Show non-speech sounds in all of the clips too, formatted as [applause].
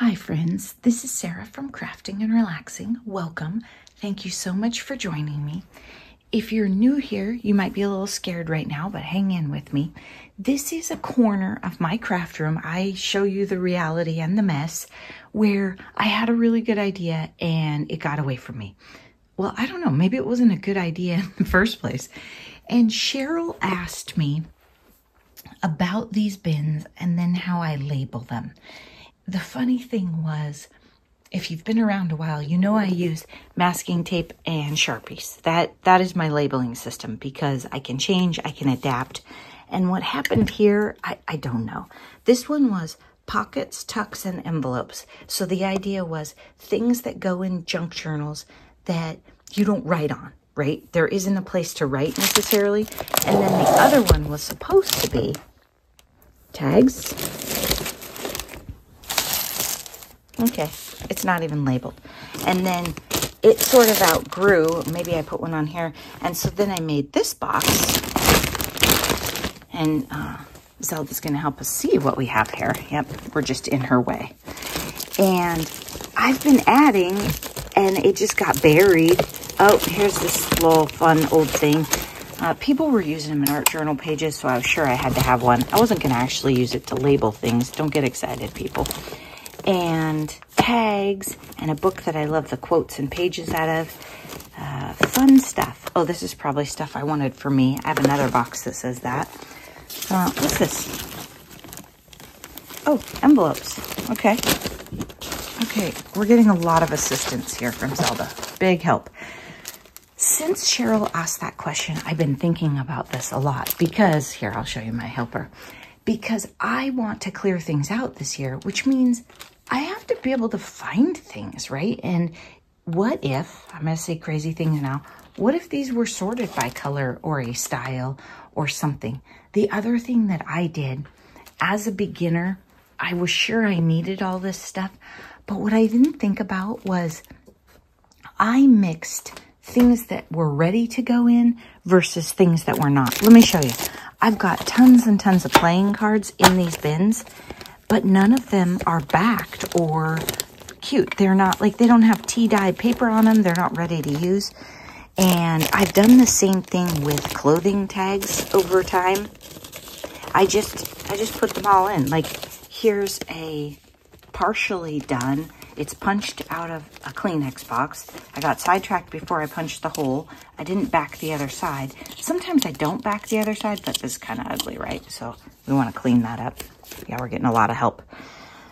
Hi, friends. This is Sarah from Crafting and Relaxing. Welcome. Thank you so much for joining me. If you're new here, you might be a little scared right now, but hang in with me. This is a corner of my craft room. I show you the reality and the mess where I had a really good idea and it got away from me. Well, I don't know. Maybe it wasn't a good idea in the first place. And Cheryl asked me about these bins and then how I label them the funny thing was, if you've been around a while, you know I use masking tape and Sharpies. That that is my labeling system because I can change, I can adapt. And what happened here, I, I don't know. This one was pockets, tucks, and envelopes. So the idea was things that go in junk journals that you don't write on, right? There isn't a place to write necessarily. And then the other one was supposed to be tags, Okay, it's not even labeled. And then it sort of outgrew. Maybe I put one on here. And so then I made this box. And uh, Zelda's going to help us see what we have here. Yep, we're just in her way. And I've been adding, and it just got buried. Oh, here's this little fun old thing. Uh, people were using them in art journal pages, so I was sure I had to have one. I wasn't going to actually use it to label things. Don't get excited, people and tags and a book that I love the quotes and pages out of. Uh, fun stuff. Oh, this is probably stuff I wanted for me. I have another box that says that. Uh, what's this? Oh, envelopes. Okay. Okay, we're getting a lot of assistance here from Zelda. Big help. Since Cheryl asked that question, I've been thinking about this a lot because, here, I'll show you my helper. Because I want to clear things out this year, which means I have to be able to find things, right? And what if, I'm going to say crazy things now, what if these were sorted by color or a style or something? The other thing that I did as a beginner, I was sure I needed all this stuff, but what I didn't think about was I mixed things that were ready to go in versus things that were not. Let me show you. I've got tons and tons of playing cards in these bins but none of them are backed or cute. They're not like they don't have tea dye paper on them. They're not ready to use. And I've done the same thing with clothing tags over time. I just I just put them all in. Like here's a partially done. It's punched out of a Kleenex box. I got sidetracked before I punched the hole. I didn't back the other side. Sometimes I don't back the other side, but this is kind of ugly, right? So we want to clean that up yeah, we're getting a lot of help.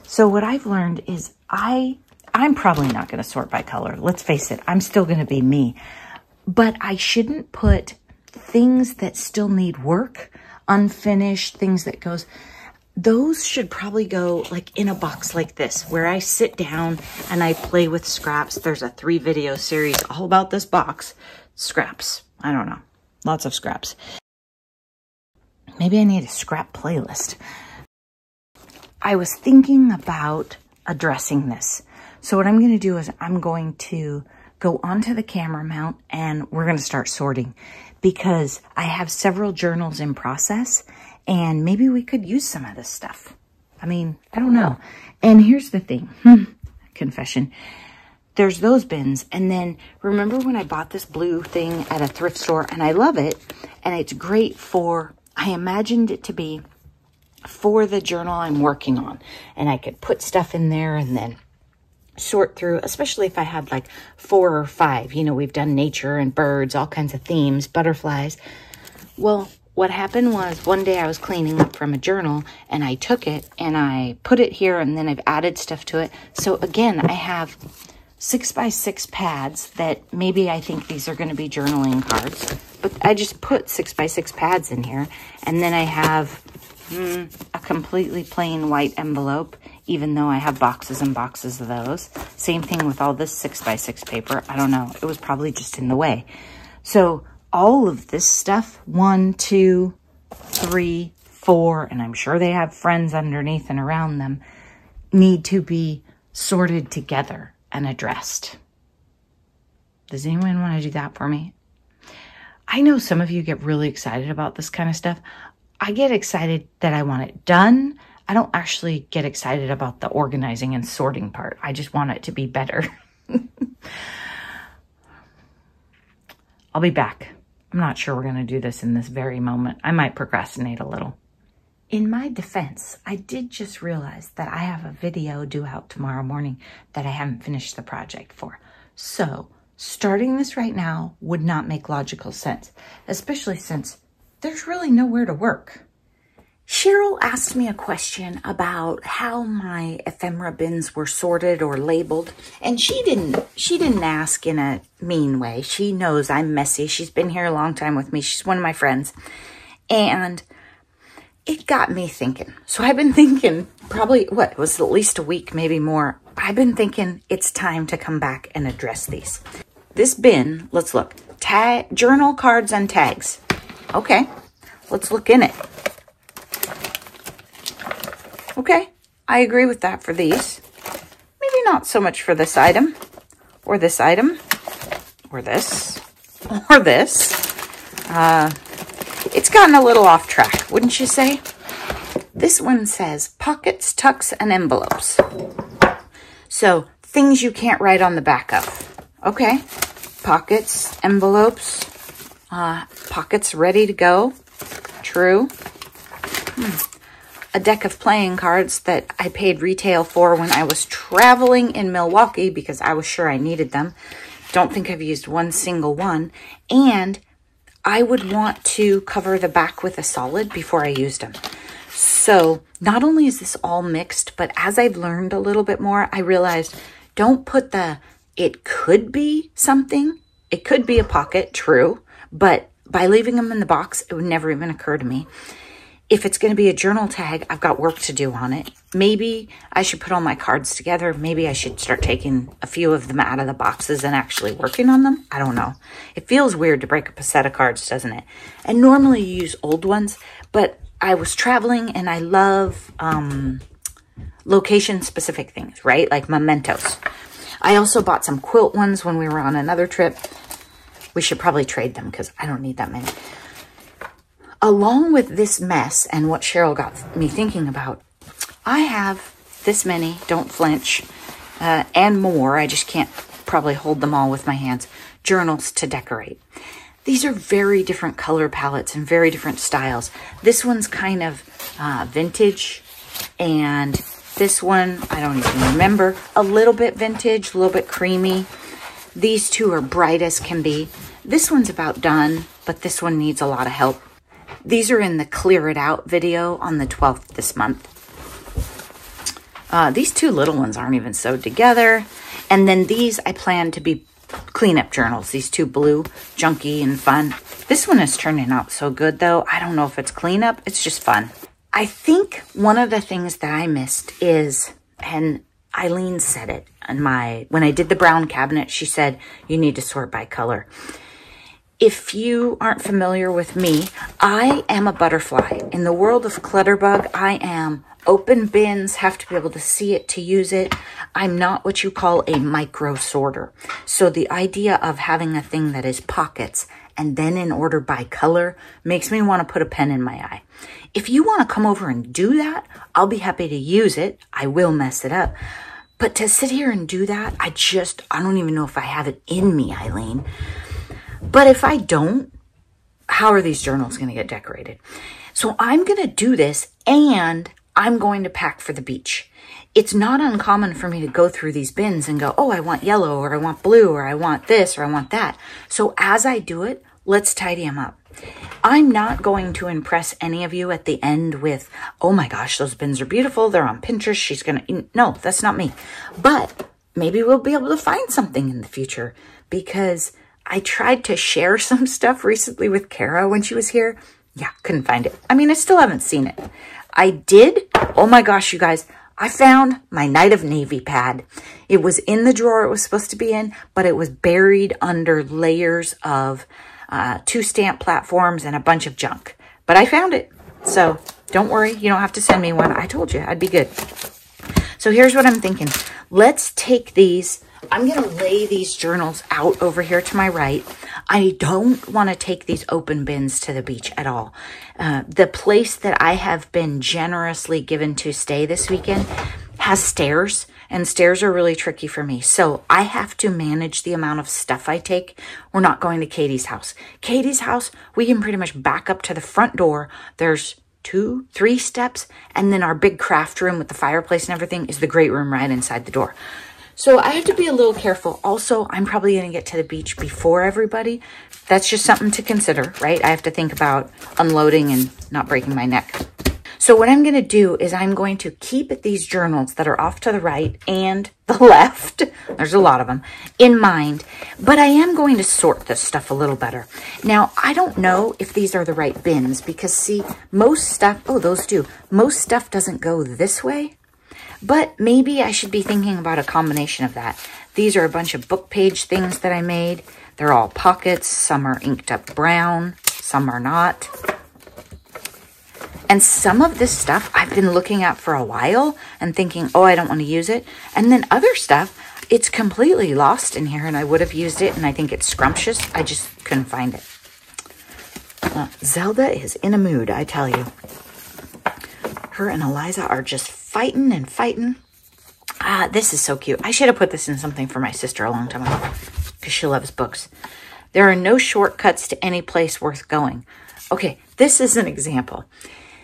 So what I've learned is I, I'm probably not going to sort by color. Let's face it. I'm still going to be me. But I shouldn't put things that still need work, unfinished, things that goes, those should probably go like in a box like this where I sit down and I play with scraps. There's a three video series all about this box. Scraps. I don't know. Lots of scraps. Maybe I need a scrap playlist. I was thinking about addressing this. So what I'm going to do is I'm going to go onto the camera mount and we're going to start sorting because I have several journals in process and maybe we could use some of this stuff. I mean, I don't know. And here's the thing, hmm. confession. There's those bins. And then remember when I bought this blue thing at a thrift store and I love it and it's great for, I imagined it to be for the journal I'm working on. And I could put stuff in there and then sort through, especially if I had like four or five. You know, we've done nature and birds, all kinds of themes, butterflies. Well, what happened was one day I was cleaning up from a journal and I took it and I put it here and then I've added stuff to it. So again, I have six by six pads that maybe I think these are going to be journaling cards, but I just put six by six pads in here. And then I have Mm, a completely plain white envelope, even though I have boxes and boxes of those. Same thing with all this 6 by 6 paper. I don't know. It was probably just in the way. So all of this stuff, one, two, three, four, and I'm sure they have friends underneath and around them, need to be sorted together and addressed. Does anyone want to do that for me? I know some of you get really excited about this kind of stuff. I get excited that I want it done. I don't actually get excited about the organizing and sorting part. I just want it to be better. [laughs] I'll be back. I'm not sure we're going to do this in this very moment. I might procrastinate a little. In my defense, I did just realize that I have a video due out tomorrow morning that I haven't finished the project for. So starting this right now would not make logical sense, especially since there's really nowhere to work. Cheryl asked me a question about how my ephemera bins were sorted or labeled, and she didn't she didn't ask in a mean way. She knows I'm messy. She's been here a long time with me. She's one of my friends. And it got me thinking. So I've been [laughs] thinking probably, what, it was at least a week, maybe more. I've been thinking it's time to come back and address these. This bin, let's look. Tag, journal cards and tags. Okay, let's look in it. Okay, I agree with that for these. Maybe not so much for this item, or this item, or this, [laughs] or this. Uh, it's gotten a little off track, wouldn't you say? This one says pockets, tucks, and envelopes. So things you can't write on the back of. Okay. Pockets, envelopes, uh, pockets ready to go. True. Hmm. A deck of playing cards that I paid retail for when I was traveling in Milwaukee because I was sure I needed them. Don't think I've used one single one. And I would want to cover the back with a solid before I used them. So not only is this all mixed, but as I've learned a little bit more, I realized don't put the, it could be something. It could be a pocket, true. But by leaving them in the box, it would never even occur to me if it's going to be a journal tag, I've got work to do on it. Maybe I should put all my cards together. Maybe I should start taking a few of them out of the boxes and actually working on them. I don't know. It feels weird to break up a set of cards, doesn't it? And normally you use old ones, but I was traveling and I love um, location-specific things, right? Like mementos. I also bought some quilt ones when we were on another trip. We should probably trade them because I don't need that many along with this mess and what Cheryl got me thinking about, I have this many, don't flinch, uh, and more. I just can't probably hold them all with my hands. Journals to decorate. These are very different color palettes and very different styles. This one's kind of uh, vintage and this one, I don't even remember, a little bit vintage, a little bit creamy. These two are bright as can be. This one's about done, but this one needs a lot of help. These are in the Clear It Out video on the 12th this month. Uh, these two little ones aren't even sewed together. And then these I plan to be cleanup journals. These two blue, junky and fun. This one is turning out so good though. I don't know if it's cleanup. It's just fun. I think one of the things that I missed is, and Eileen said it in my, when I did the brown cabinet, she said, you need to sort by color. If you aren't familiar with me, I am a butterfly. In the world of Clutterbug, I am open bins, have to be able to see it to use it. I'm not what you call a micro sorter. So the idea of having a thing that is pockets and then in order by color makes me want to put a pen in my eye. If you want to come over and do that, I'll be happy to use it. I will mess it up. But to sit here and do that, I just, I don't even know if I have it in me, Eileen. But if I don't, how are these journals going to get decorated? So I'm going to do this and I'm going to pack for the beach. It's not uncommon for me to go through these bins and go, oh, I want yellow or I want blue or I want this or I want that. So as I do it, let's tidy them up. I'm not going to impress any of you at the end with, oh my gosh, those bins are beautiful. They're on Pinterest. She's going to, no, that's not me. But maybe we'll be able to find something in the future because I tried to share some stuff recently with Kara when she was here. Yeah, couldn't find it. I mean, I still haven't seen it. I did. Oh my gosh, you guys. I found my Night of Navy pad. It was in the drawer it was supposed to be in, but it was buried under layers of uh, two stamp platforms and a bunch of junk. But I found it. So don't worry. You don't have to send me one. I told you I'd be good. So here's what I'm thinking. Let's take these I'm going to lay these journals out over here to my right. I don't want to take these open bins to the beach at all. Uh, the place that I have been generously given to stay this weekend has stairs and stairs are really tricky for me. So I have to manage the amount of stuff I take. We're not going to Katie's house. Katie's house, we can pretty much back up to the front door. There's two, three steps, and then our big craft room with the fireplace and everything is the great room right inside the door. So I have to be a little careful. Also, I'm probably going to get to the beach before everybody. That's just something to consider, right? I have to think about unloading and not breaking my neck. So what I'm going to do is I'm going to keep these journals that are off to the right and the [laughs] left, there's a lot of them, in mind, but I am going to sort this stuff a little better. Now, I don't know if these are the right bins because see, most stuff, oh, those do, most stuff doesn't go this way, but maybe I should be thinking about a combination of that. These are a bunch of book page things that I made. They're all pockets. Some are inked up brown. Some are not. And some of this stuff I've been looking at for a while and thinking, oh, I don't want to use it. And then other stuff, it's completely lost in here and I would have used it and I think it's scrumptious. I just couldn't find it. Uh, Zelda is in a mood, I tell you. Her and Eliza are just fighting and fighting. Ah, this is so cute. I should have put this in something for my sister a long time ago because she loves books. There are no shortcuts to any place worth going. Okay, this is an example.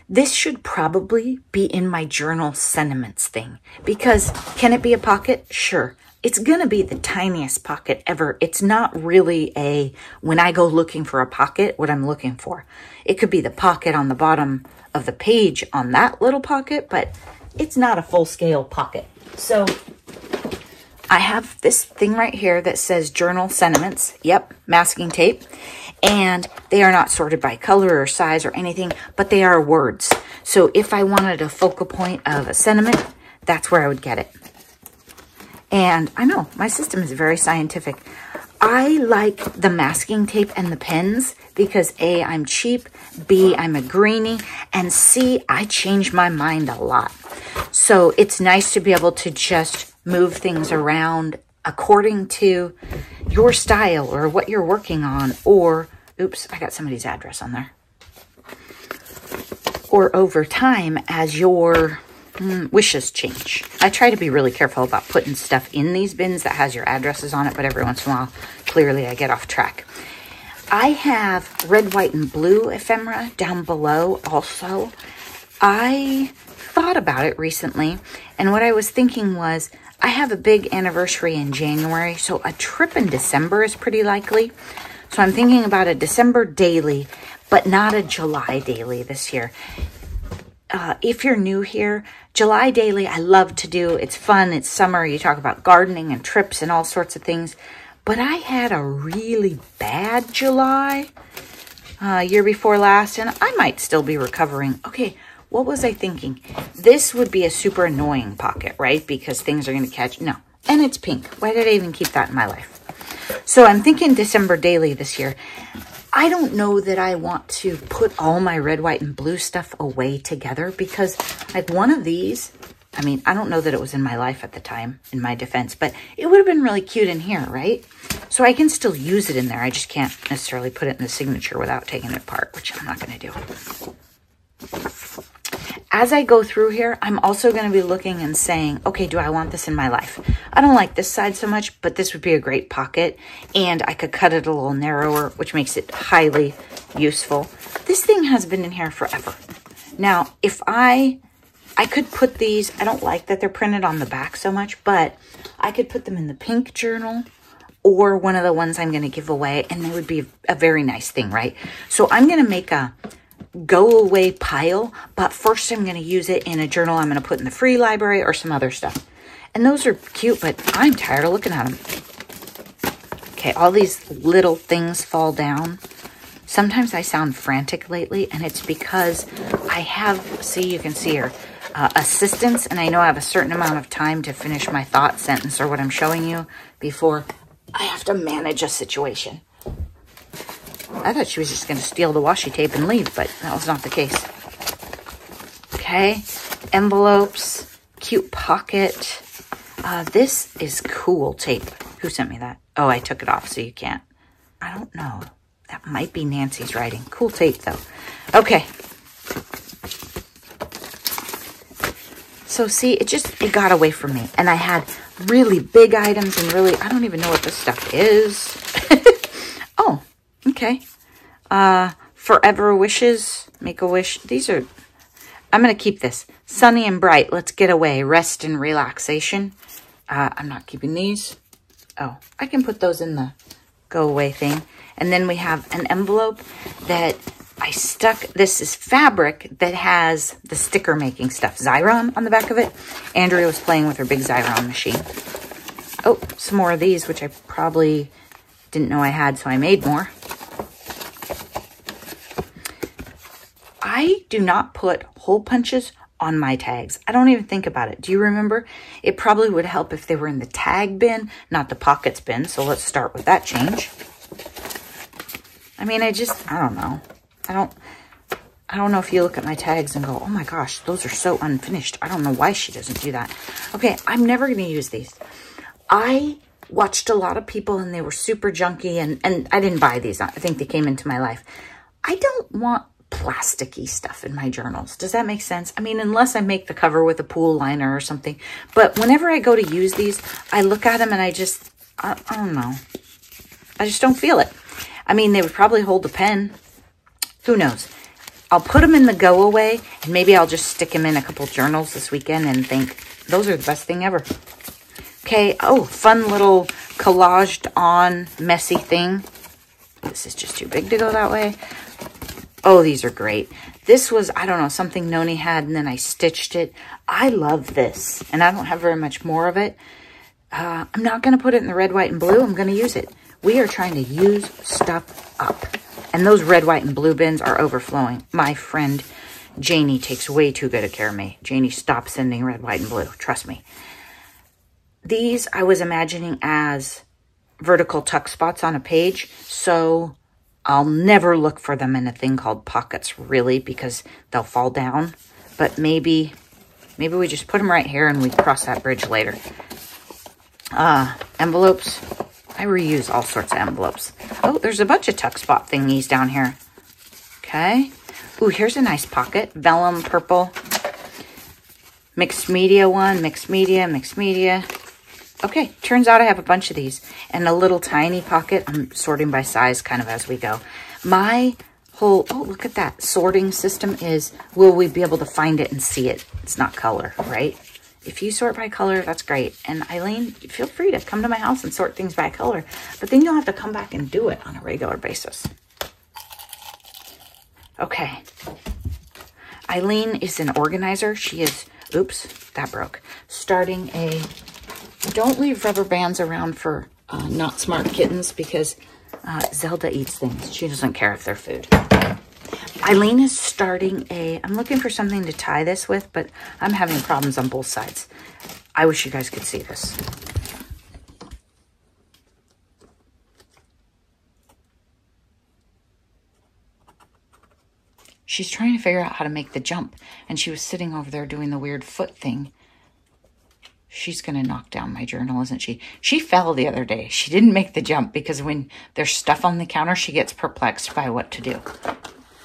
This should probably be in my journal sentiments thing because can it be a pocket? Sure. It's going to be the tiniest pocket ever. It's not really a, when I go looking for a pocket, what I'm looking for. It could be the pocket on the bottom of the page on that little pocket, but it's not a full scale pocket. So I have this thing right here that says journal sentiments. Yep, masking tape and they are not sorted by color or size or anything, but they are words. So if I wanted a focal point of a sentiment, that's where I would get it. And I know my system is very scientific. I like the masking tape and the pens because A, I'm cheap, B, I'm a greenie, and C, I change my mind a lot. So it's nice to be able to just move things around according to your style or what you're working on or, oops, I got somebody's address on there. Or over time as your mm, wishes change. I try to be really careful about putting stuff in these bins that has your addresses on it, but every once in a while, clearly I get off track. I have red, white, and blue ephemera down below also. I thought about it recently, and what I was thinking was I have a big anniversary in January, so a trip in December is pretty likely. So I'm thinking about a December daily, but not a July daily this year. Uh, if you're new here, July daily I love to do. It's fun, it's summer, you talk about gardening and trips and all sorts of things. But I had a really bad July uh, year before last, and I might still be recovering. Okay, what was I thinking? This would be a super annoying pocket, right? Because things are going to catch. No. And it's pink. Why did I even keep that in my life? So I'm thinking December daily this year. I don't know that I want to put all my red, white, and blue stuff away together because like one of these, I mean, I don't know that it was in my life at the time, in my defense, but it would have been really cute in here, right? So I can still use it in there. I just can't necessarily put it in the signature without taking it apart, which I'm not going to do as I go through here, I'm also going to be looking and saying, okay, do I want this in my life? I don't like this side so much, but this would be a great pocket. And I could cut it a little narrower, which makes it highly useful. This thing has been in here forever. Now, if I, I could put these, I don't like that they're printed on the back so much, but I could put them in the pink journal or one of the ones I'm going to give away, and they would be a very nice thing, right? So I'm going to make a go away pile, but first I'm going to use it in a journal I'm going to put in the free library or some other stuff. And those are cute, but I'm tired of looking at them. Okay, all these little things fall down. Sometimes I sound frantic lately, and it's because I have, see, you can see here, uh, assistance, and I know I have a certain amount of time to finish my thought sentence or what I'm showing you before I have to manage a situation. I thought she was just going to steal the washi tape and leave, but that was not the case. Okay, envelopes, cute pocket. Uh, this is cool tape. Who sent me that? Oh, I took it off so you can't. I don't know. That might be Nancy's writing. Cool tape, though. Okay. So see, it just, it got away from me. And I had really big items and really, I don't even know what this stuff is. [laughs] okay. Uh, Forever Wishes, Make a Wish. These are, I'm going to keep this. Sunny and bright, let's get away. Rest and relaxation. Uh, I'm not keeping these. Oh, I can put those in the go away thing. And then we have an envelope that I stuck, this is fabric that has the sticker making stuff. Xyron on the back of it. Andrea was playing with her big Xyron machine. Oh, some more of these, which I probably didn't know I had, so I made more. I do not put hole punches on my tags. I don't even think about it. Do you remember? It probably would help if they were in the tag bin, not the pockets bin. So let's start with that change. I mean, I just, I don't know. I don't, I don't know if you look at my tags and go, oh my gosh, those are so unfinished. I don't know why she doesn't do that. Okay, I'm never going to use these. I watched a lot of people and they were super junky and, and I didn't buy these. I think they came into my life. I don't want plasticky stuff in my journals. Does that make sense? I mean, unless I make the cover with a pool liner or something. But whenever I go to use these, I look at them and I just, I, I don't know. I just don't feel it. I mean, they would probably hold a pen. Who knows? I'll put them in the go away and maybe I'll just stick them in a couple journals this weekend and think those are the best thing ever. Okay. Oh, fun little collaged on messy thing. This is just too big to go that way. Oh, these are great. This was, I don't know, something Noni had, and then I stitched it. I love this, and I don't have very much more of it. Uh, I'm not going to put it in the red, white, and blue. I'm going to use it. We are trying to use stuff up. And those red, white, and blue bins are overflowing. My friend Janie takes way too good a care of me. Janie, stop sending red, white, and blue. Trust me. These I was imagining as vertical tuck spots on a page. So I'll never look for them in a thing called pockets, really, because they'll fall down. But maybe, maybe we just put them right here and we cross that bridge later. Uh, envelopes. I reuse all sorts of envelopes. Oh, there's a bunch of tuck spot thingies down here. Okay. Ooh, here's a nice pocket. Vellum purple. Mixed media one, mixed media, mixed media. Okay, turns out I have a bunch of these and a little tiny pocket. I'm sorting by size kind of as we go. My whole, oh, look at that. Sorting system is, will we be able to find it and see it? It's not color, right? If you sort by color, that's great. And Eileen, feel free to come to my house and sort things by color. But then you'll have to come back and do it on a regular basis. Okay. Eileen is an organizer. She is, oops, that broke. Starting a don't leave rubber bands around for uh, not smart kittens because uh, Zelda eats things. She doesn't care if they're food. Eileen is starting a, I'm looking for something to tie this with, but I'm having problems on both sides. I wish you guys could see this. She's trying to figure out how to make the jump, and she was sitting over there doing the weird foot thing she's going to knock down my journal, isn't she? She fell the other day. She didn't make the jump because when there's stuff on the counter, she gets perplexed by what to do.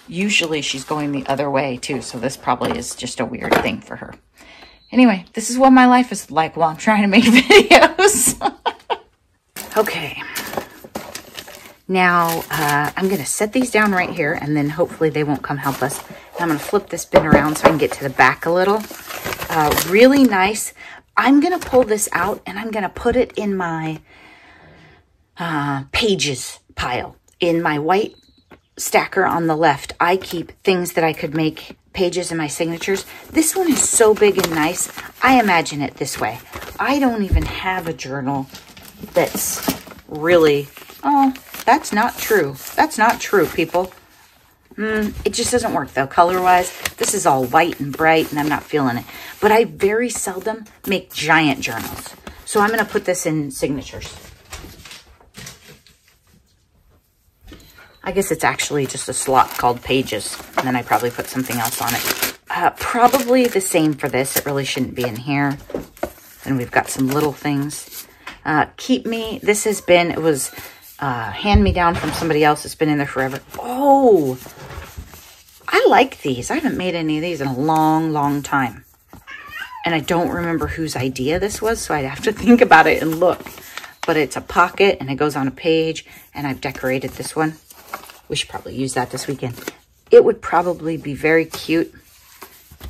Usually she's going the other way too, so this probably is just a weird thing for her. Anyway, this is what my life is like while I'm trying to make [laughs] videos. [laughs] okay. Now, uh, I'm going to set these down right here, and then hopefully they won't come help us. I'm going to flip this bin around so I can get to the back a little. Uh, really nice I'm going to pull this out and I'm going to put it in my uh, pages pile. In my white stacker on the left, I keep things that I could make pages in my signatures. This one is so big and nice. I imagine it this way. I don't even have a journal that's really, oh, that's not true. That's not true, people. Mm, it just doesn't work though, color-wise. This is all white and bright and I'm not feeling it. But I very seldom make giant journals. So I'm going to put this in signatures. I guess it's actually just a slot called pages. And then I probably put something else on it. Uh, probably the same for this. It really shouldn't be in here. And we've got some little things. Uh, keep me, this has been, it was uh, hand-me-down from somebody else It's been in there forever. Oh, I like these. I haven't made any of these in a long, long time. And I don't remember whose idea this was, so I'd have to [laughs] think about it and look. But it's a pocket, and it goes on a page, and I've decorated this one. We should probably use that this weekend. It would probably be very cute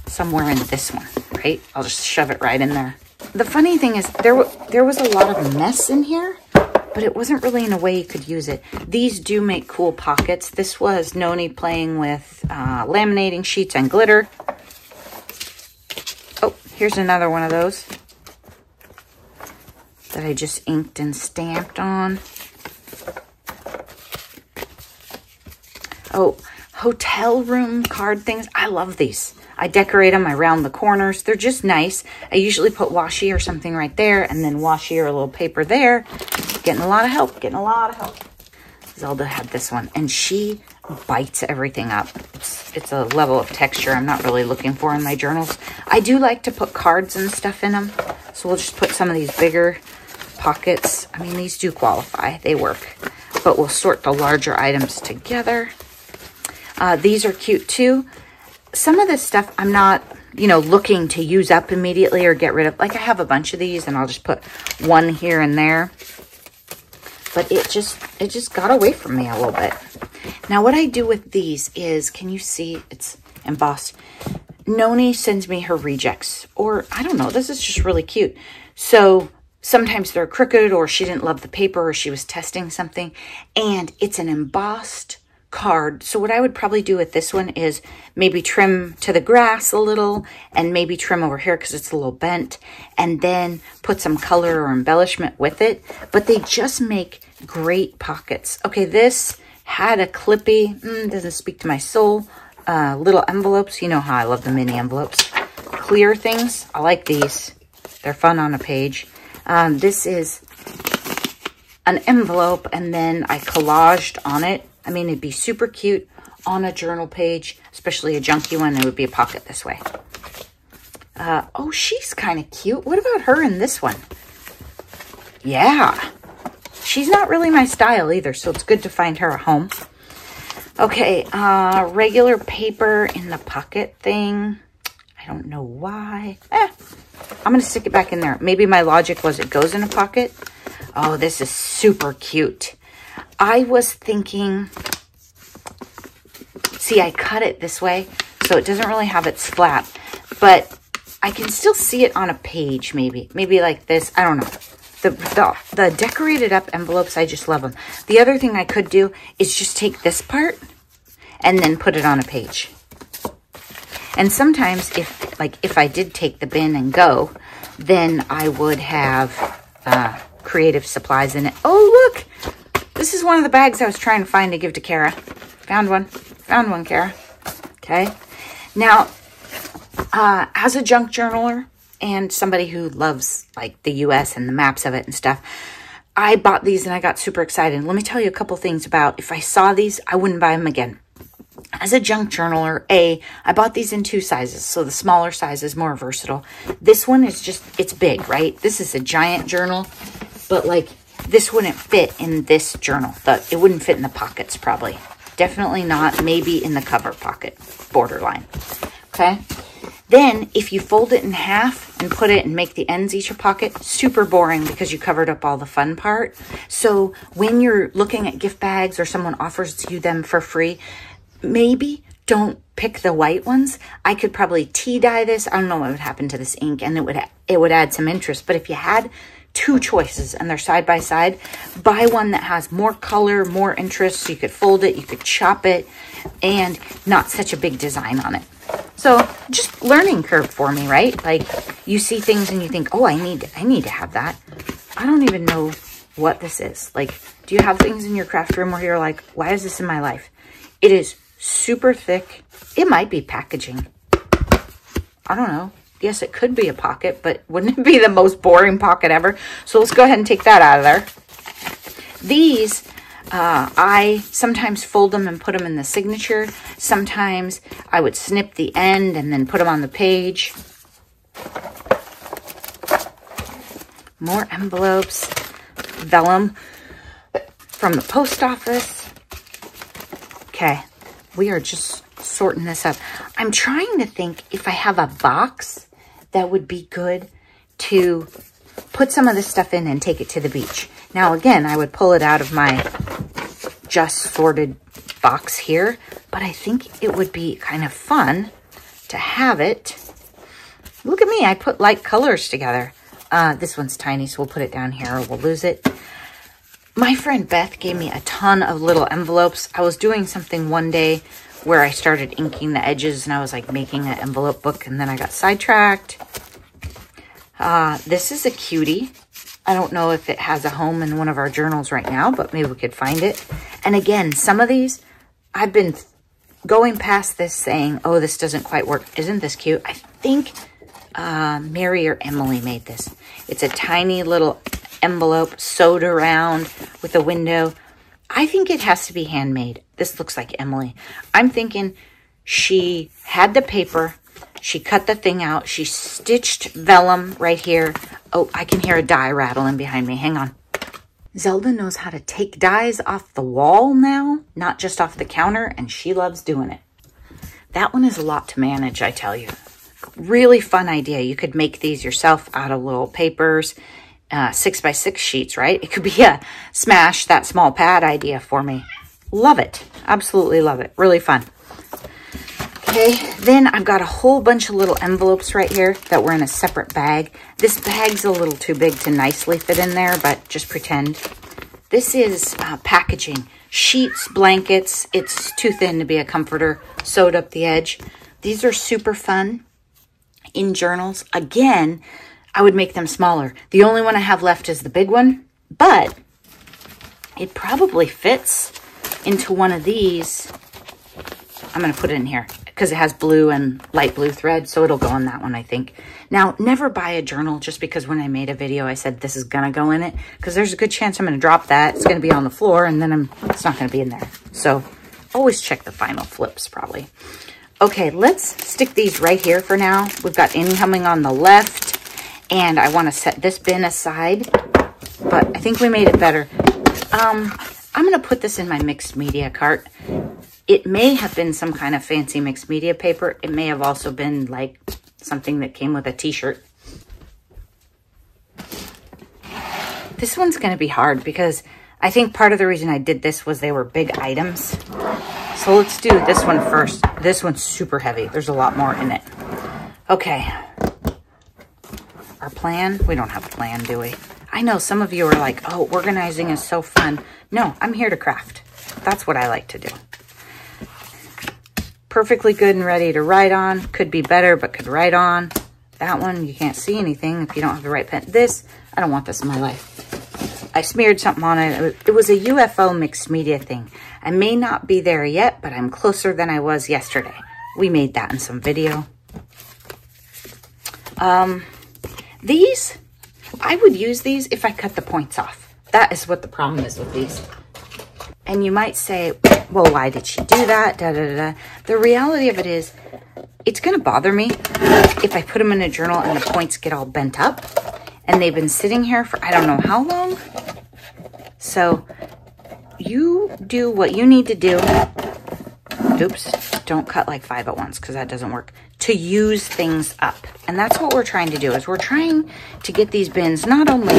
somewhere in this one, right? I'll just shove it right in there. The funny thing is there, there was a lot of mess in here, but it wasn't really in a way you could use it. These do make cool pockets. This was Noni playing with uh, laminating sheets and glitter. Oh, here's another one of those that I just inked and stamped on. Oh, hotel room card things. I love these. I decorate them. I round the corners. They're just nice. I usually put washi or something right there and then washi or a little paper there. Getting a lot of help. Getting a lot of help. Zelda had this one and she bites everything up. It's, it's a level of texture I'm not really looking for in my journals. I do like to put cards and stuff in them. So we'll just put some of these bigger pockets. I mean, these do qualify. They work. But we'll sort the larger items together. Uh, these are cute too some of this stuff I'm not, you know, looking to use up immediately or get rid of. Like I have a bunch of these and I'll just put one here and there. But it just, it just got away from me a little bit. Now what I do with these is, can you see it's embossed? Noni sends me her rejects or I don't know, this is just really cute. So sometimes they're crooked or she didn't love the paper or she was testing something and it's an embossed card. So what I would probably do with this one is maybe trim to the grass a little and maybe trim over here because it's a little bent and then put some color or embellishment with it. But they just make great pockets. Okay, this had a clippy, mm, doesn't speak to my soul, uh, little envelopes. You know how I love the mini envelopes. Clear things, I like these. They're fun on a page. Um, this is an envelope and then I collaged on it I mean, it'd be super cute on a journal page, especially a junky one. It would be a pocket this way. Uh, oh, she's kind of cute. What about her in this one? Yeah. She's not really my style either, so it's good to find her a home. Okay, uh, regular paper in the pocket thing. I don't know why. Eh, I'm going to stick it back in there. Maybe my logic was it goes in a pocket. Oh, this is super cute. I was thinking, see, I cut it this way, so it doesn't really have its flap, but I can still see it on a page, maybe. Maybe like this. I don't know. The, the, the decorated up envelopes, I just love them. The other thing I could do is just take this part and then put it on a page. And sometimes if, like, if I did take the bin and go, then I would have uh, creative supplies in it. Oh, look, this is one of the bags I was trying to find to give to Kara. Found one. Found one, Kara. Okay. Now, uh, as a junk journaler and somebody who loves like the U.S. and the maps of it and stuff, I bought these and I got super excited. Let me tell you a couple things about if I saw these, I wouldn't buy them again. As a junk journaler, A, I bought these in two sizes, so the smaller size is more versatile. This one is just, it's big, right? This is a giant journal, but like this wouldn't fit in this journal. The, it wouldn't fit in the pockets probably. Definitely not. Maybe in the cover pocket, borderline. Okay. Then if you fold it in half and put it and make the ends each a pocket, super boring because you covered up all the fun part. So when you're looking at gift bags or someone offers you them for free, maybe don't pick the white ones. I could probably tea dye this. I don't know what would happen to this ink and it would it would add some interest. But if you had two choices and they're side by side. Buy one that has more color, more interest, so you could fold it, you could chop it, and not such a big design on it. So just learning curve for me, right? Like you see things and you think, oh, I need, I need to have that. I don't even know what this is. Like, do you have things in your craft room where you're like, why is this in my life? It is super thick. It might be packaging. I don't know yes, it could be a pocket, but wouldn't it be the most boring pocket ever? So let's go ahead and take that out of there. These, uh, I sometimes fold them and put them in the signature. Sometimes I would snip the end and then put them on the page. More envelopes, vellum. from the post office. Okay, we are just sorting this up. I'm trying to think if I have a box that would be good to put some of this stuff in and take it to the beach. Now, again, I would pull it out of my just sorted box here, but I think it would be kind of fun to have it. Look at me, I put light colors together. Uh, this one's tiny, so we'll put it down here or we'll lose it. My friend Beth gave me a ton of little envelopes. I was doing something one day where I started inking the edges and I was like making an envelope book and then I got sidetracked. Uh, this is a cutie. I don't know if it has a home in one of our journals right now, but maybe we could find it. And again, some of these, I've been going past this saying, oh, this doesn't quite work. Isn't this cute? I think uh, Mary or Emily made this. It's a tiny little envelope sewed around with a window. I think it has to be handmade. This looks like Emily. I'm thinking she had the paper, she cut the thing out, she stitched vellum right here. Oh, I can hear a die rattling behind me. Hang on. Zelda knows how to take dies off the wall now, not just off the counter, and she loves doing it. That one is a lot to manage, I tell you. Really fun idea. You could make these yourself out of little papers, uh, six by six sheets, right? It could be a smash that small pad idea for me. Love it. Absolutely love it. Really fun. Okay, then I've got a whole bunch of little envelopes right here that were in a separate bag. This bag's a little too big to nicely fit in there, but just pretend. This is uh, packaging. Sheets, blankets. It's too thin to be a comforter. Sewed up the edge. These are super fun in journals. Again, I would make them smaller. The only one I have left is the big one, but it probably fits into one of these. I'm going to put it in here because it has blue and light blue thread, so it'll go on that one, I think. Now, never buy a journal just because when I made a video, I said this is going to go in it because there's a good chance I'm going to drop that. It's going to be on the floor, and then I'm, it's not going to be in there. So always check the final flips, probably. Okay, let's stick these right here for now. We've got incoming on the left and I want to set this bin aside, but I think we made it better. Um, I'm going to put this in my mixed media cart. It may have been some kind of fancy mixed media paper. It may have also been like something that came with a t-shirt. This one's going to be hard because I think part of the reason I did this was they were big items. So let's do this one first. This one's super heavy. There's a lot more in it. Okay, our plan? We don't have a plan, do we? I know some of you are like, oh, organizing is so fun. No, I'm here to craft. That's what I like to do. Perfectly good and ready to write on. Could be better, but could write on. That one, you can't see anything if you don't have the right pen. This, I don't want this in my life. I smeared something on it. It was a UFO mixed media thing. I may not be there yet, but I'm closer than I was yesterday. We made that in some video. Um, these, I would use these if I cut the points off. That is what the problem is with these. And you might say, well, why did she do that? Da, da, da, The reality of it is, it's going to bother me if I put them in a journal and the points get all bent up. And they've been sitting here for I don't know how long. So you do what you need to do. Oops, don't cut like five at once because that doesn't work to use things up. And that's what we're trying to do is we're trying to get these bins not only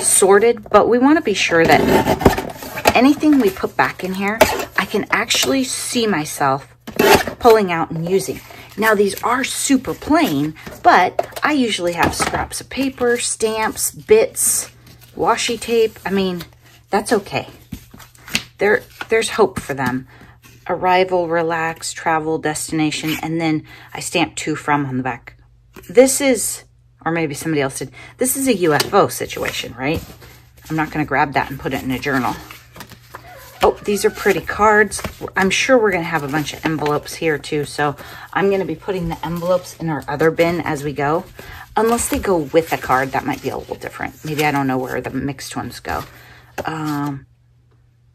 sorted, but we want to be sure that anything we put back in here, I can actually see myself pulling out and using. Now these are super plain, but I usually have scraps of paper, stamps, bits, washi tape. I mean, that's okay. There, there's hope for them arrival, relax, travel, destination, and then I stamped to from on the back. This is, or maybe somebody else did, this is a UFO situation, right? I'm not going to grab that and put it in a journal. Oh, these are pretty cards. I'm sure we're going to have a bunch of envelopes here too, so I'm going to be putting the envelopes in our other bin as we go. Unless they go with a card, that might be a little different. Maybe I don't know where the mixed ones go. Um,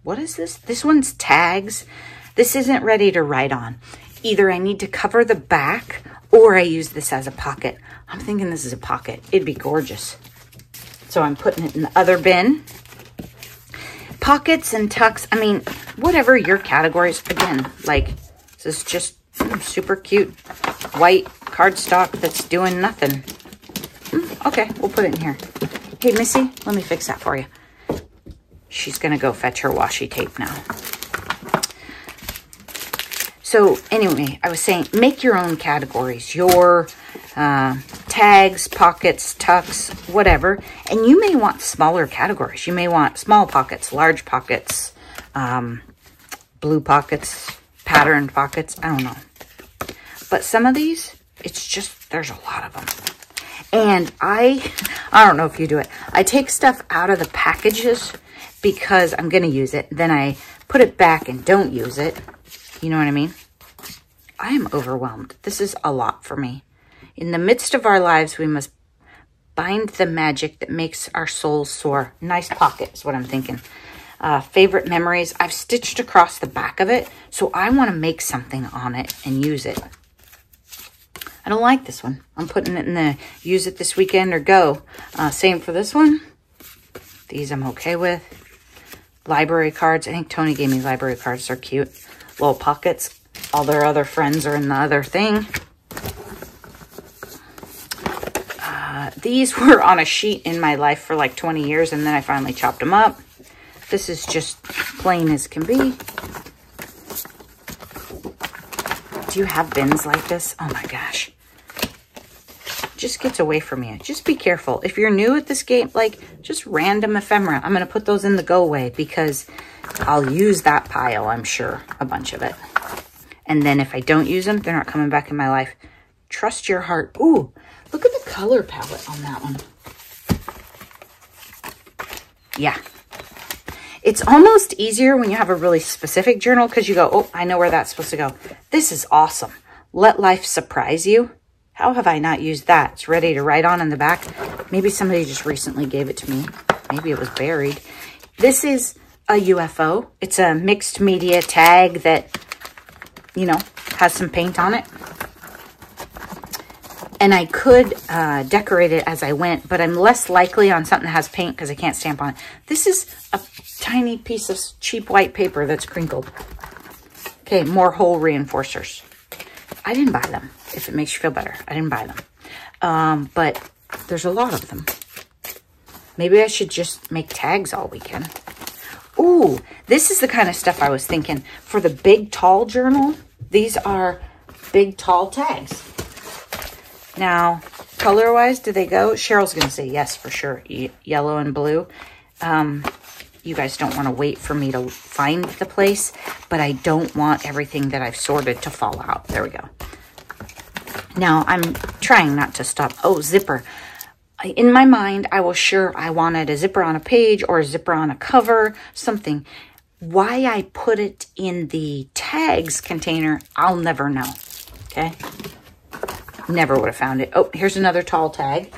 what is this? This one's tags. This isn't ready to write on. Either I need to cover the back or I use this as a pocket. I'm thinking this is a pocket. It'd be gorgeous. So I'm putting it in the other bin. pockets and tucks. I mean, whatever your categories. Again, like this is just super cute white cardstock that's doing nothing. Mm, okay, we'll put it in here. Hey, Missy, let me fix that for you. She's going to go fetch her washi tape now. So anyway, I was saying, make your own categories. Your uh, tags, pockets, tucks, whatever. And you may want smaller categories. You may want small pockets, large pockets, um, blue pockets, patterned pockets. I don't know. But some of these, it's just, there's a lot of them. And I, I don't know if you do it. I take stuff out of the packages because I'm going to use it. Then I put it back and don't use it. You know what I mean? I am overwhelmed. This is a lot for me. In the midst of our lives, we must bind the magic that makes our souls soar. Nice pocket is what I'm thinking. Uh, favorite memories. I've stitched across the back of it, so I want to make something on it and use it. I don't like this one. I'm putting it in the use it this weekend or go. Uh, same for this one. These I'm okay with. Library cards. I think Tony gave me library cards. They're cute. Little pockets. All their other friends are in the other thing. Uh, these [laughs] were on a sheet in my life for like 20 years and then I finally chopped them up. This is just plain as can be. Do you have bins like this? Oh my gosh. Just gets away from you. Just be careful. If you're new at this game, like just random ephemera, I'm going to put those in the go away because I'll use that pile, I'm sure, a bunch of it. And then if I don't use them, they're not coming back in my life. Trust your heart. Ooh, Look at the color palette on that one. Yeah. It's almost easier when you have a really specific journal because you go, oh, I know where that's supposed to go. This is awesome. Let life surprise you. How have I not used that? It's ready to write on in the back. Maybe somebody just recently gave it to me. Maybe it was buried. This is a UFO. It's a mixed media tag that, you know, has some paint on it and I could uh, decorate it as I went, but I'm less likely on something that has paint because I can't stamp on it. This is a tiny piece of cheap white paper that's crinkled. Okay, more hole reinforcers. I didn't buy them, if it makes you feel better. I didn't buy them. Um, but there's a lot of them. Maybe I should just make tags all weekend. Ooh, this is the kind of stuff I was thinking. For the big, tall journal, these are big, tall tags. Now, color-wise, do they go? Cheryl's going to say yes for sure. yellow and blue. Um, you guys don't want to wait for me to find the place, but I don't want everything that I've sorted to fall out. There we go. Now, I'm trying not to stop. Oh, zipper. In my mind, I was sure I wanted a zipper on a page or a zipper on a cover, something. Why I put it in the tags container, I'll never know. Okay. Never would have found it. Oh, here's another tall tag.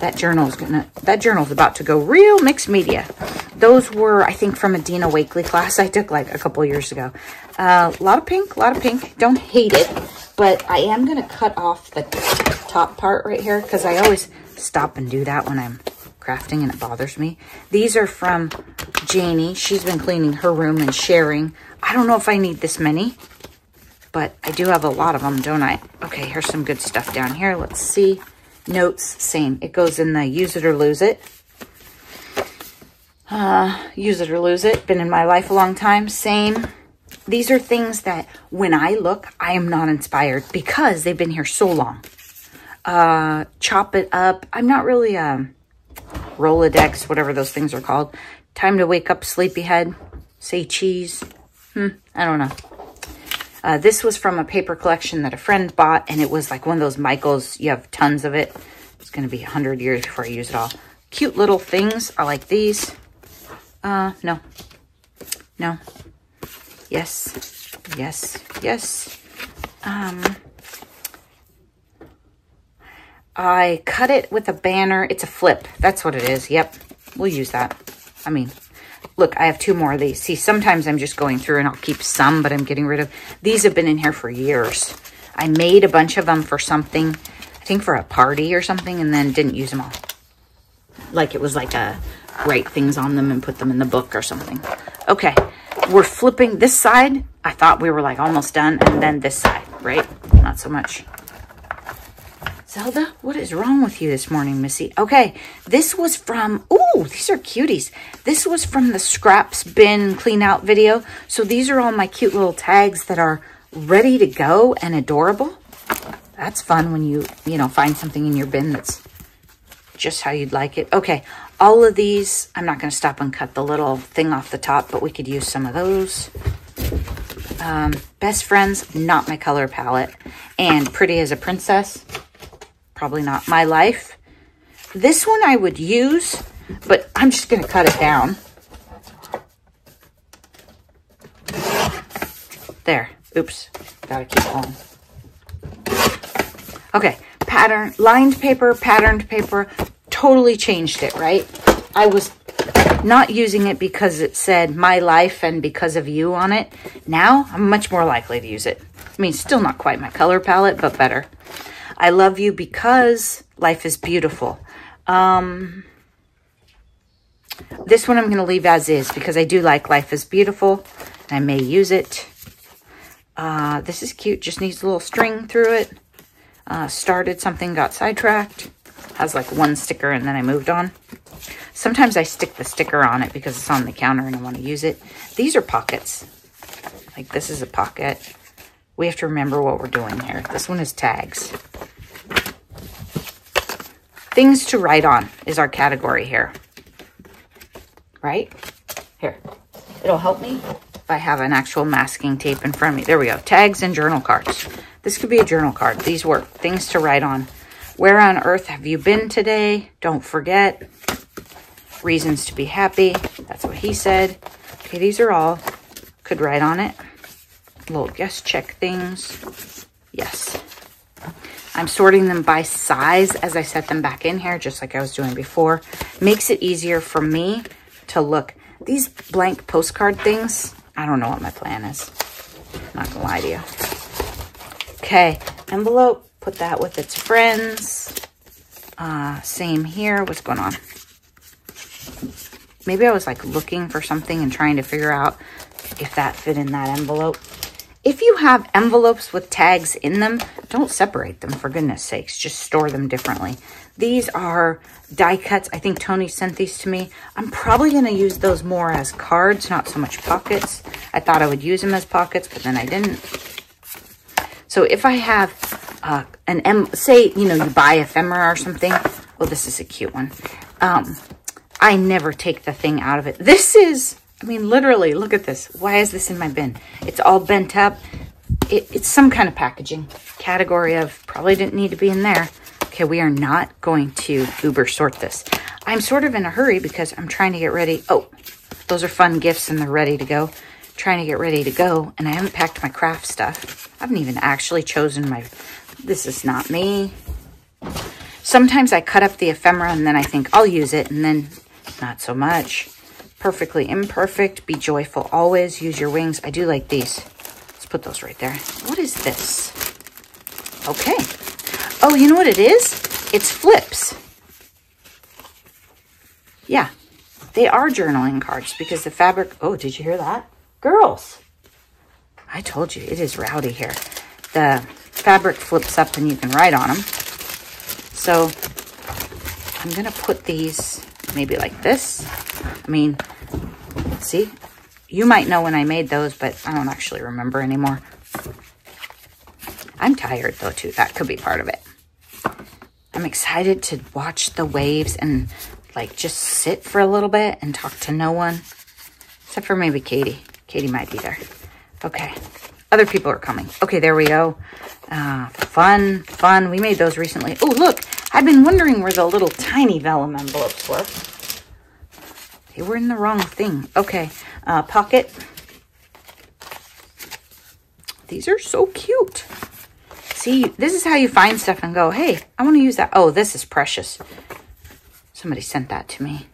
That journal's gonna, that journal's about to go real mixed media. Those were, I think, from a Dina Wakley class I took like a couple years ago. A uh, lot of pink, a lot of pink. Don't hate it, but I am going to cut off the top part right here because I always stop and do that when I'm crafting and it bothers me. These are from Janie. She's been cleaning her room and sharing. I don't know if I need this many but I do have a lot of them, don't I? Okay, here's some good stuff down here. Let's see. Notes, same. It goes in the use it or lose it. Uh, use it or lose it. Been in my life a long time. Same. These are things that when I look, I am not inspired because they've been here so long. Uh, chop it up. I'm not really a Rolodex, whatever those things are called. Time to wake up, sleepyhead. Say cheese. Hmm, I don't know. Uh, this was from a paper collection that a friend bought, and it was like one of those Michaels. You have tons of it. It's going to be 100 years before I use it all. Cute little things. I like these. Uh, no. No. Yes. Yes. Yes. Um, I cut it with a banner. It's a flip. That's what it is. Yep. We'll use that. I mean, Look, I have two more of these. See, sometimes I'm just going through and I'll keep some, but I'm getting rid of. These have been in here for years. I made a bunch of them for something, I think for a party or something, and then didn't use them all. Like it was like a write things on them and put them in the book or something. Okay, we're flipping this side. I thought we were like almost done. And then this side, right? Not so much. Zelda, what is wrong with you this morning, Missy? Okay, this was from, oh, these are cuties. This was from the scraps bin clean out video. So these are all my cute little tags that are ready to go and adorable. That's fun when you, you know, find something in your bin that's just how you'd like it. Okay, all of these, I'm not going to stop and cut the little thing off the top, but we could use some of those. Um, Best Friends, not my color palette. And Pretty as a Princess, probably not my life. This one I would use, but I'm just going to cut it down. There. Oops. Gotta keep going. Okay. Pattern, lined paper, patterned paper. Totally changed it, right? I was not using it because it said my life and because of you on it. Now, I'm much more likely to use it. I mean, still not quite my color palette, but better. I love you because life is beautiful. Um, this one I'm going to leave as is because I do like life is beautiful. And I may use it. Uh, this is cute. Just needs a little string through it. Uh, started something, got sidetracked. Has like one sticker and then I moved on. Sometimes I stick the sticker on it because it's on the counter and I want to use it. These are pockets. Like this is a pocket. We have to remember what we're doing here. This one is tags. Things to write on is our category here. Right? Here. It'll help me if I have an actual masking tape in front of me. There we go. Tags and journal cards. This could be a journal card. These work. Things to write on. Where on earth have you been today? Don't forget. Reasons to be happy. That's what he said. Okay, these are all. Could write on it little guest check things. Yes. I'm sorting them by size as I set them back in here, just like I was doing before. Makes it easier for me to look. These blank postcard things, I don't know what my plan is. not gonna lie to you. Okay, envelope, put that with its friends. Uh, same here, what's going on? Maybe I was like looking for something and trying to figure out if that fit in that envelope. If you have envelopes with tags in them, don't separate them for goodness sakes. Just store them differently. These are die cuts. I think Tony sent these to me. I'm probably going to use those more as cards, not so much pockets. I thought I would use them as pockets, but then I didn't. So if I have uh, an M, say, you know, you buy ephemera or something. Oh, this is a cute one. Um, I never take the thing out of it. This is I mean, literally, look at this. Why is this in my bin? It's all bent up. It, it's some kind of packaging category of probably didn't need to be in there. Okay, we are not going to Uber sort this. I'm sort of in a hurry because I'm trying to get ready. Oh, those are fun gifts and they're ready to go. Trying to get ready to go and I haven't packed my craft stuff. I haven't even actually chosen my, this is not me. Sometimes I cut up the ephemera and then I think I'll use it and then not so much perfectly imperfect. Be joyful always. Use your wings. I do like these. Let's put those right there. What is this? Okay. Oh, you know what it is? It's flips. Yeah, they are journaling cards because the fabric... Oh, did you hear that? Girls. I told you, it is rowdy here. The fabric flips up and you can write on them. So I'm going to put these maybe like this. I mean, See? You might know when I made those, but I don't actually remember anymore. I'm tired, though, too. That could be part of it. I'm excited to watch the waves and, like, just sit for a little bit and talk to no one. Except for maybe Katie. Katie might be there. Okay. Other people are coming. Okay, there we go. Uh, fun, fun. We made those recently. Oh, look. I've been wondering where the little tiny vellum envelopes were. They were in the wrong thing. Okay, uh, pocket. These are so cute. See, this is how you find stuff and go, hey, I want to use that. Oh, this is precious. Somebody sent that to me.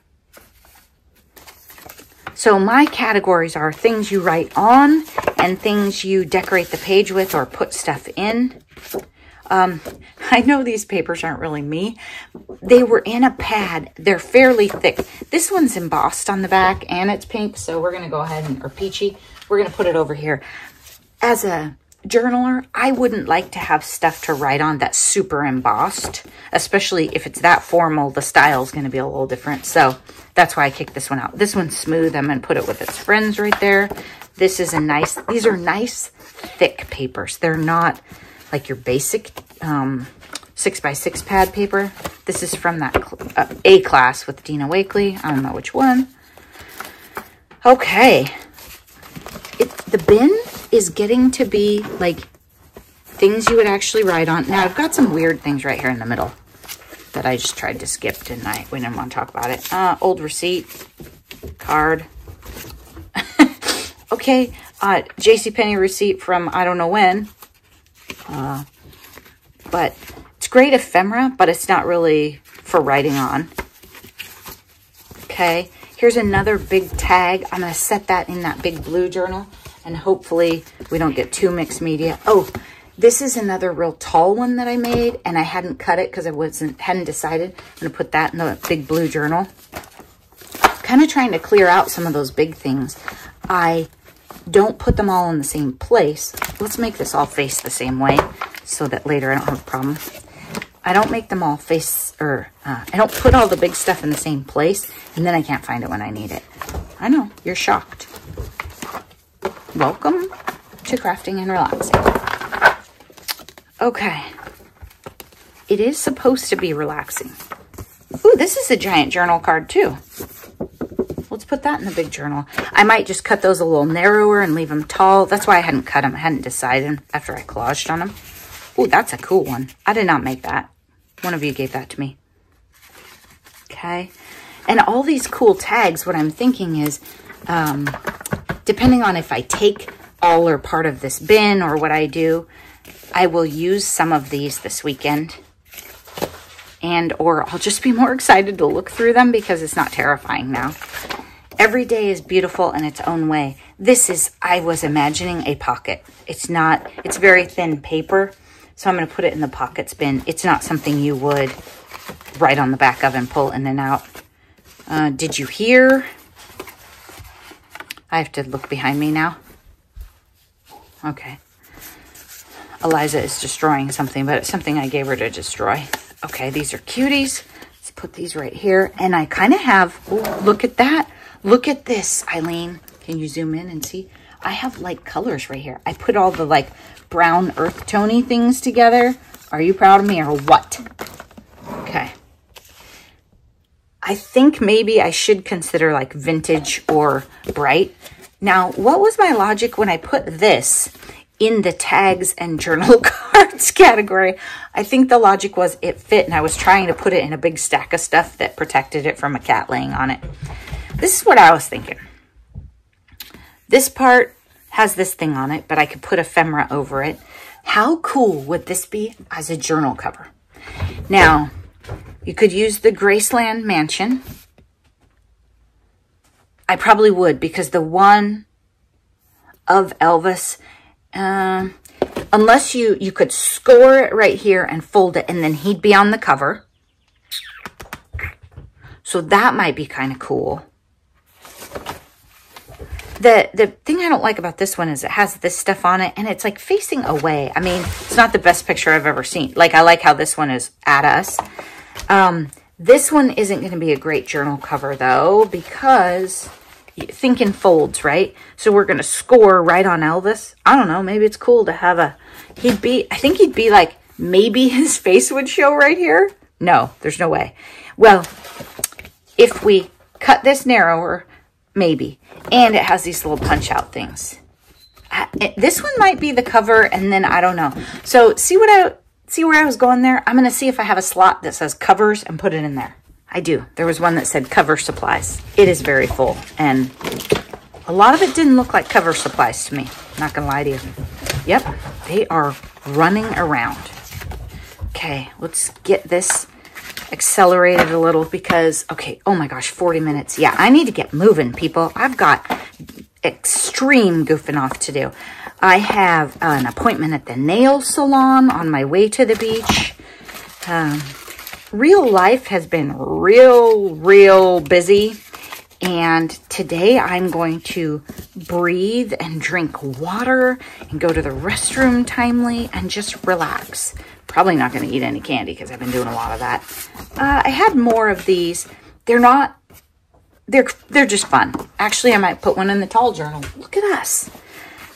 So my categories are things you write on and things you decorate the page with or put stuff in. Um, [laughs] I know these papers aren't really me, they were in a pad. They're fairly thick. This one's embossed on the back and it's pink. So we're going to go ahead and, or peachy, we're going to put it over here. As a journaler, I wouldn't like to have stuff to write on that's super embossed, especially if it's that formal, the style is going to be a little different. So that's why I kicked this one out. This one's smooth. I'm going to put it with its friends right there. This is a nice, these are nice thick papers. They're not like your basic um, six by six pad paper. This is from that uh, A class with Dina Wakley. I don't know which one. Okay. It, the bin is getting to be like things you would actually write on. Now I've got some weird things right here in the middle that I just tried to skip tonight. We didn't want to talk about it. Uh, old receipt, card. [laughs] okay, uh, JCPenney receipt from I don't know when. Uh, but it's great ephemera, but it's not really for writing on. Okay, here's another big tag. I'm going to set that in that big blue journal, and hopefully we don't get too mixed media. Oh, this is another real tall one that I made, and I hadn't cut it because I wasn't hadn't decided. I'm going to put that in the big blue journal. Kind of trying to clear out some of those big things. I don't put them all in the same place. Let's make this all face the same way so that later I don't have a problem. I don't make them all face, or uh, I don't put all the big stuff in the same place, and then I can't find it when I need it. I know, you're shocked. Welcome to crafting and relaxing. Okay. It is supposed to be relaxing. Ooh, this is a giant journal card too. Let's put that in the big journal. I might just cut those a little narrower and leave them tall. That's why I hadn't cut them. I hadn't decided after I collaged on them. Ooh, that's a cool one. I did not make that. One of you gave that to me. Okay. And all these cool tags, what I'm thinking is, um, depending on if I take all or part of this bin or what I do, I will use some of these this weekend. And or I'll just be more excited to look through them because it's not terrifying now. Every day is beautiful in its own way. This is, I was imagining a pocket. It's not, it's very thin paper. So I'm going to put it in the pockets bin. It's not something you would write on the back of and pull in and out. Uh, did you hear? I have to look behind me now. Okay. Eliza is destroying something, but it's something I gave her to destroy. Okay, these are cuties. Let's put these right here. And I kind of have, look at that. Look at this, Eileen. Can you zoom in and see? I have light colors right here. I put all the like brown earth tony things together. Are you proud of me or what? Okay. I think maybe I should consider like vintage or bright. Now, what was my logic when I put this in the tags and journal [laughs] cards category? I think the logic was it fit and I was trying to put it in a big stack of stuff that protected it from a cat laying on it. This is what I was thinking. This part has this thing on it, but I could put ephemera over it. How cool would this be as a journal cover? Now, you could use the Graceland Mansion. I probably would because the one of Elvis, um, unless you, you could score it right here and fold it and then he'd be on the cover. So that might be kind of cool. The, the thing I don't like about this one is it has this stuff on it and it's like facing away. I mean, it's not the best picture I've ever seen. Like, I like how this one is at us. Um, this one isn't going to be a great journal cover, though, because thinking folds, right? So we're going to score right on Elvis. I don't know. Maybe it's cool to have a... He'd be... I think he'd be like... Maybe [laughs] his face would show right here. No, there's no way. Well, if we cut this narrower, maybe. And it has these little punch out things. it, this one might be the cover and then I don't know. So see what I see where I was going there? I'm going to see if I have a slot that says covers and put it in there. I do. There was one that said cover supplies. It is very full and a lot of it didn't look like cover supplies to me. Not going to lie to you. Yep, they are running around. Okay, let's get this accelerated a little because, okay, oh my gosh, 40 minutes. Yeah, I need to get moving, people. I've got extreme goofing off to do. I have an appointment at the nail salon on my way to the beach. Um, real life has been real, real busy. And today I'm going to breathe and drink water and go to the restroom timely and just relax. Probably not going to eat any candy because I've been doing a lot of that. Uh, I had more of these. They're not, they're, they're just fun. Actually, I might put one in the tall journal. Look at us.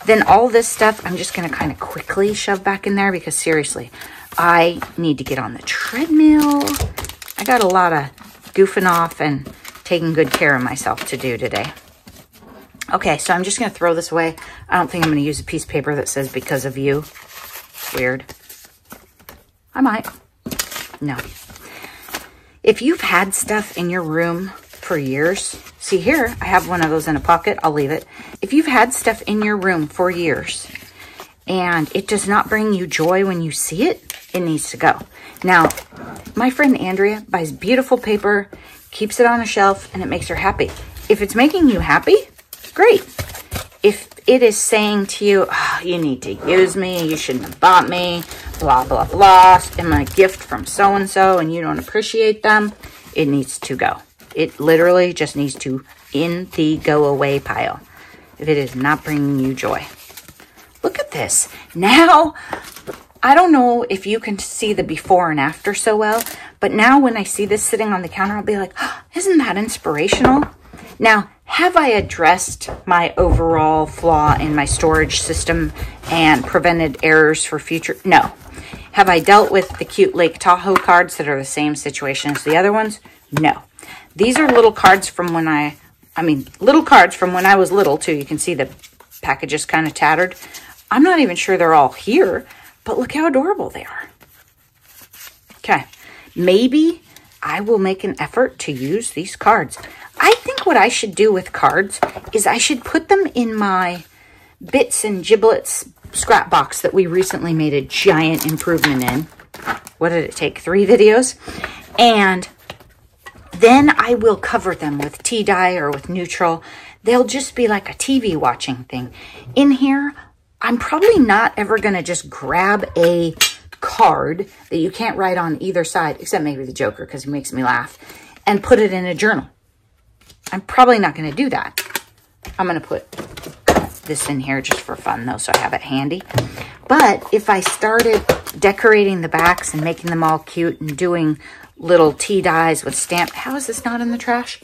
Then all this stuff, I'm just going to kind of quickly shove back in there because seriously, I need to get on the treadmill. I got a lot of goofing off and taking good care of myself to do today. Okay, so I'm just going to throw this away. I don't think I'm going to use a piece of paper that says because of you. Weird. I might. No. If you've had stuff in your room for years, see here, I have one of those in a pocket. I'll leave it. If you've had stuff in your room for years and it does not bring you joy when you see it, it needs to go. Now, my friend Andrea buys beautiful paper, keeps it on a shelf, and it makes her happy. If it's making you happy, great. If it is saying to you, oh, you need to use me, you shouldn't have bought me, blah, blah, blah, am my gift from so-and-so and you don't appreciate them, it needs to go. It literally just needs to in the go away pile if it is not bringing you joy. Look at this. Now I don't know if you can see the before and after so well, but now when I see this sitting on the counter, I'll be like, oh, isn't that inspirational? Now, have I addressed my overall flaw in my storage system and prevented errors for future? No. Have I dealt with the cute Lake Tahoe cards that are the same situation as the other ones? No. These are little cards from when I, I mean, little cards from when I was little too. You can see the package is kind of tattered. I'm not even sure they're all here. But look how adorable they are. Okay, maybe I will make an effort to use these cards. I think what I should do with cards is I should put them in my bits and giblets scrap box that we recently made a giant improvement in. What did it take? Three videos? And then I will cover them with tea dye or with neutral. They'll just be like a TV watching thing. In here, I'm probably not ever going to just grab a card that you can't write on either side, except maybe the Joker because he makes me laugh, and put it in a journal. I'm probably not going to do that. I'm going to put this in here just for fun though, so I have it handy. But if I started decorating the backs and making them all cute and doing little tea dyes with stamp, how is this not in the trash?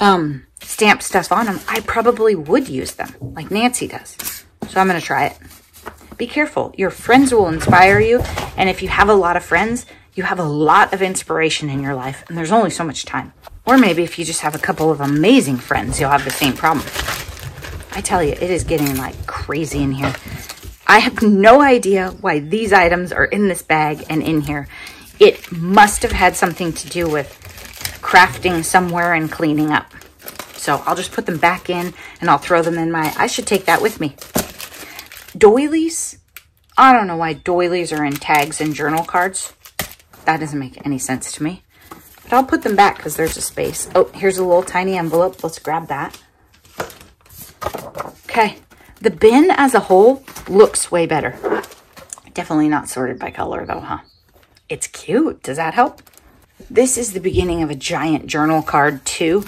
Um, stamp stuff on them, I probably would use them like Nancy does. So I'm going to try it. Be careful. Your friends will inspire you. And if you have a lot of friends, you have a lot of inspiration in your life. And there's only so much time. Or maybe if you just have a couple of amazing friends, you'll have the same problem. I tell you, it is getting like crazy in here. I have no idea why these items are in this bag and in here. It must have had something to do with crafting somewhere and cleaning up. So I'll just put them back in and I'll throw them in my, I should take that with me doilies. I don't know why doilies are in tags and journal cards. That doesn't make any sense to me. But I'll put them back because there's a space. Oh, here's a little tiny envelope. Let's grab that. Okay. The bin as a whole looks way better. Definitely not sorted by color though, huh? It's cute. Does that help? This is the beginning of a giant journal card too.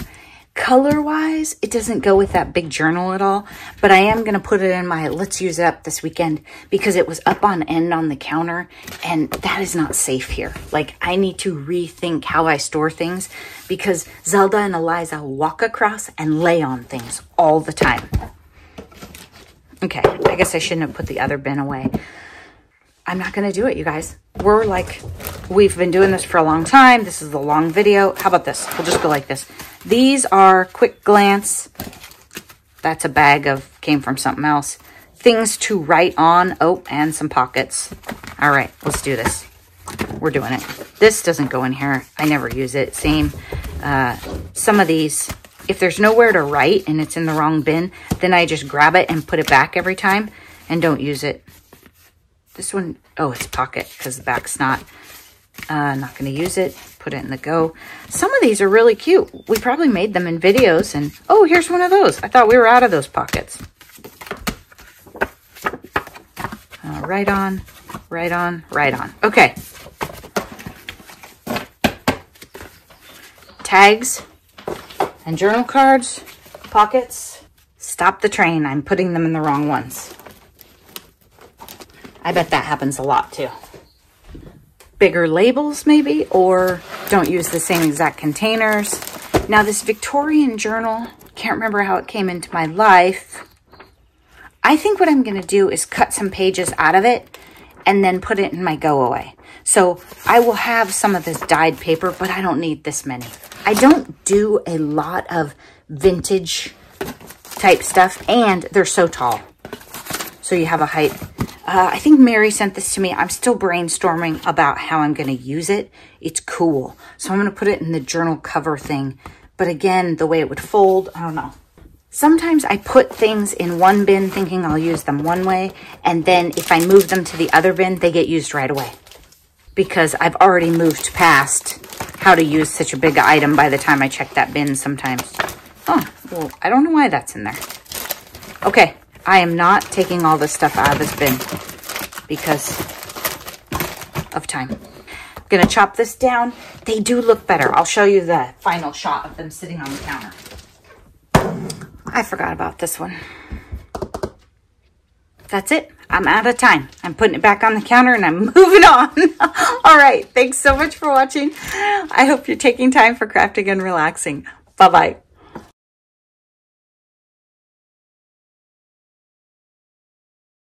Color wise, it doesn't go with that big journal at all, but I am going to put it in my let's use it up this weekend because it was up on end on the counter and that is not safe here. Like I need to rethink how I store things because Zelda and Eliza walk across and lay on things all the time. Okay, I guess I shouldn't have put the other bin away. I'm not to do it, you guys. We're like, we've been doing this for a long time. This is a long video. How about this? We'll just go like this. These are quick glance. That's a bag of, came from something else. Things to write on. Oh, and some pockets. All right, let's do this. We're doing it. This doesn't go in here. I never use it. Same. Uh, some of these, if there's nowhere to write and it's in the wrong bin, then I just grab it and put it back every time and don't use it. This one, oh, it's pocket because the back's not. Uh, not going to use it. Put it in the go. Some of these are really cute. We probably made them in videos. And, oh, here's one of those. I thought we were out of those pockets. Uh, right on, right on, right on. Okay. tags and journal cards, pockets. Stop the train. I'm putting them in the wrong ones. I bet that happens a lot too. Bigger labels maybe, or don't use the same exact containers. Now this Victorian journal, can't remember how it came into my life. I think what I'm going to do is cut some pages out of it and then put it in my go away. So I will have some of this dyed paper, but I don't need this many. I don't do a lot of vintage type stuff and they're so tall. So you have a height. Uh, I think Mary sent this to me. I'm still brainstorming about how I'm going to use it. It's cool. So I'm going to put it in the journal cover thing. But again, the way it would fold, I don't know. Sometimes I put things in one bin thinking I'll use them one way. And then if I move them to the other bin, they get used right away because I've already moved past how to use such a big item by the time I check that bin sometimes. Oh, well, I don't know why that's in there. Okay, I am not taking all this stuff out of this bin because of time. I'm gonna chop this down. They do look better. I'll show you the final shot of them sitting on the counter. I forgot about this one. That's it. I'm out of time. I'm putting it back on the counter and I'm [laughs] moving on. [laughs] All right. Thanks so much for watching. I hope you're taking time for crafting and relaxing. Bye-bye.